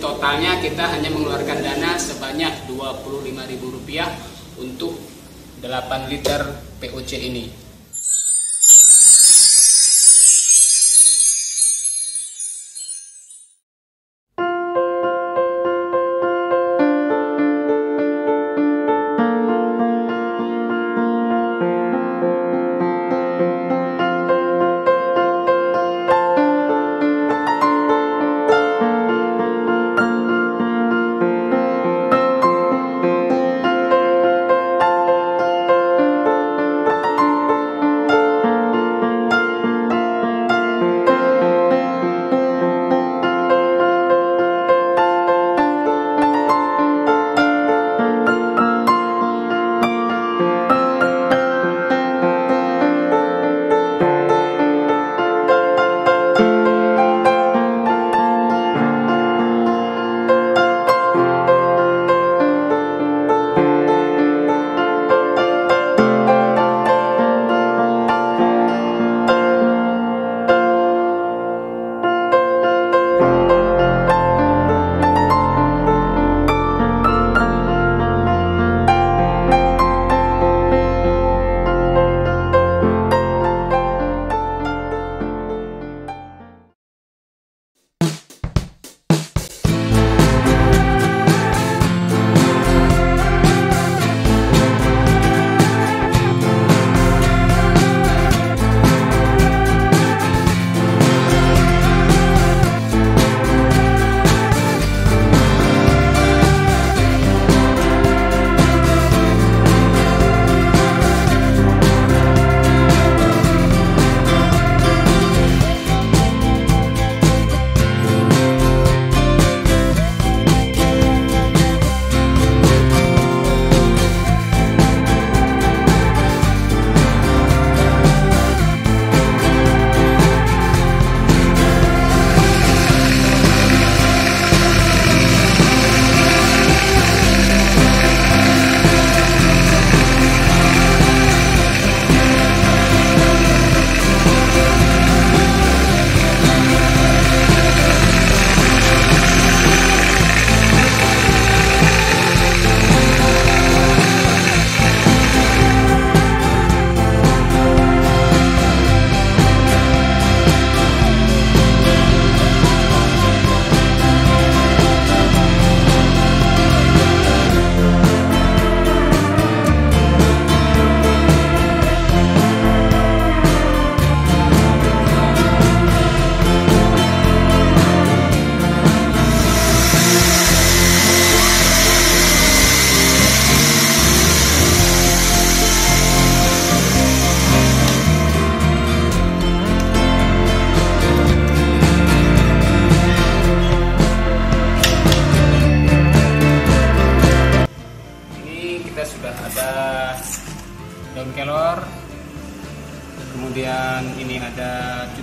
Totalnya kita hanya mengeluarkan dana sebanyak Rp25.000 untuk 8 liter POC ini.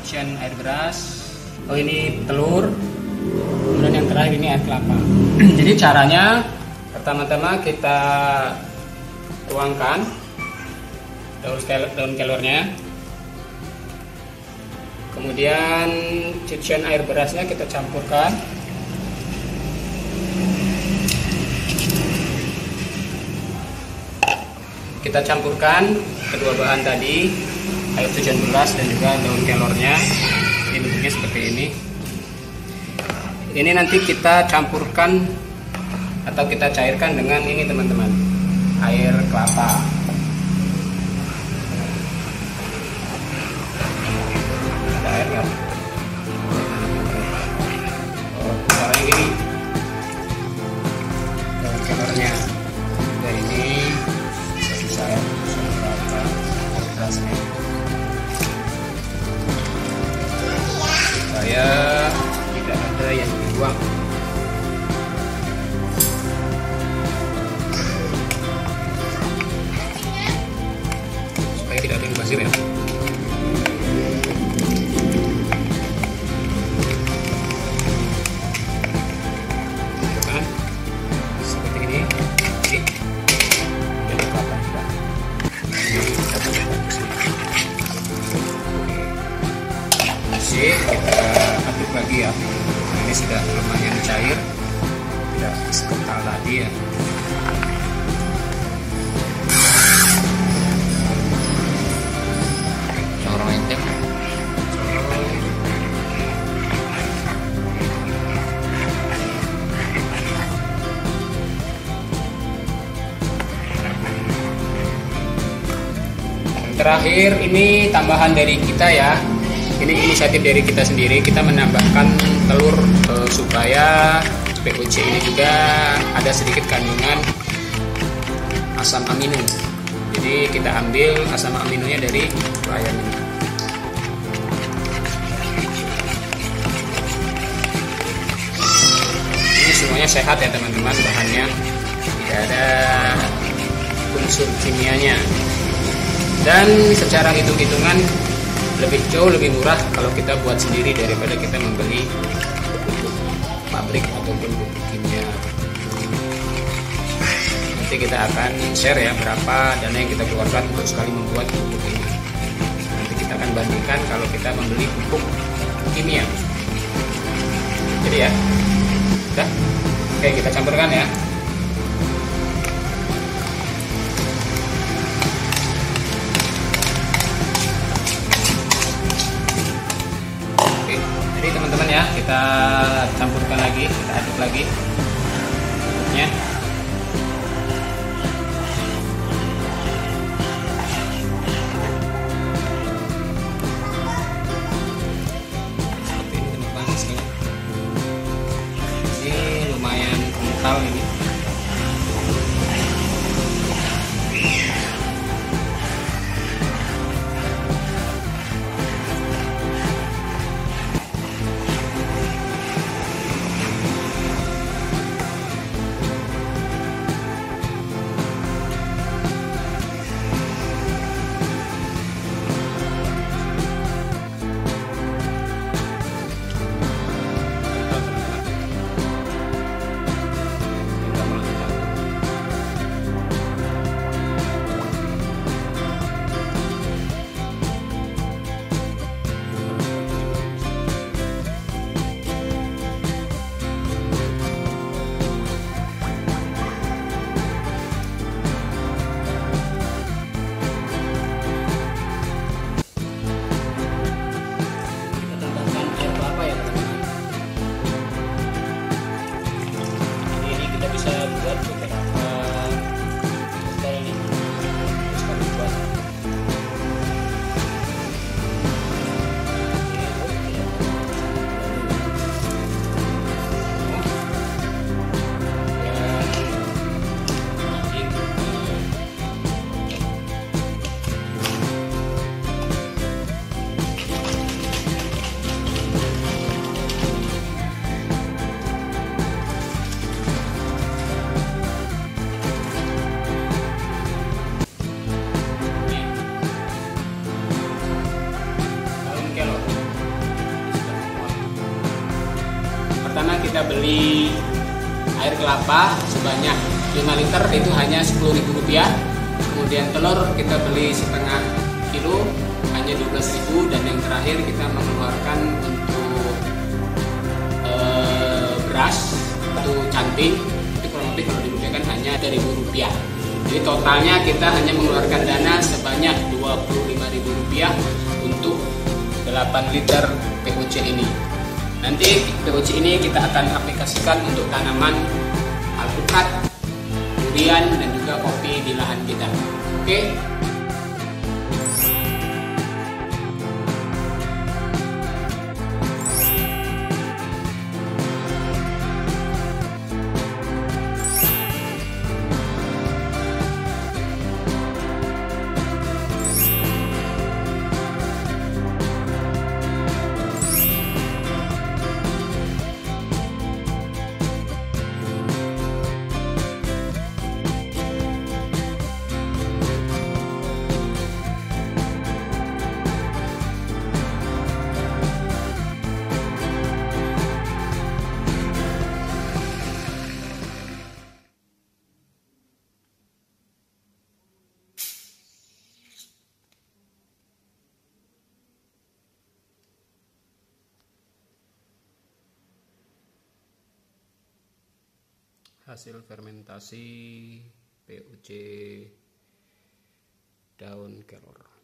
Cucian air beras, oh ini telur, kemudian yang terakhir ini air kelapa. Jadi caranya pertama-tama kita tuangkan daun kelor, daun kelornya, kemudian cucian air berasnya kita campurkan. kita campurkan kedua bahan tadi air cucian beras dan juga daun kelornya ini bentuknya seperti ini. Ini nanti kita campurkan atau kita cairkan dengan ini teman-teman. Air kelapa supaya tidak ada yang dibuang supaya tidak ada yang basir ya Oke. Sip, kita aduk lagi ya. Nah, ini sudah lumayan cair. tadi ya corong ente terakhir ini tambahan dari kita ya ini inisiatif dari kita sendiri. Kita menambahkan telur eh, supaya POC ini juga ada sedikit kandungan asam amino. Jadi kita ambil asam aminonya dari ayam ini ini semuanya sehat ya teman-teman bahannya. Tidak ada unsur kimianya. Dan secara hitung-hitungan lebih jauh lebih murah kalau kita buat sendiri daripada kita membeli pupuk pabrik ataupun pupuk kimia nanti kita akan share ya berapa dana yang kita keluarkan untuk sekali membuat pupuk ini. Nanti kita akan bandingkan kalau kita membeli pupuk kimia. Jadi ya udah? Oke kita campurkan ya lagi kelapa sebanyak 5 liter itu hanya 10.000 rupiah. Kemudian telur kita beli setengah kilo hanya 12.000 dan yang terakhir kita mengeluarkan untuk eh, beras atau canting itu kurang lebih kalau dirupiahkan hanya 3.000 rupiah. Jadi totalnya kita hanya mengeluarkan dana sebanyak 25.000 rupiah untuk 8 liter POC ini. Nanti POC ini kita akan aplikasikan untuk tanaman alpukat durian dan juga kopi di lahan kita. Oke hasil fermentasi PUC daun kelor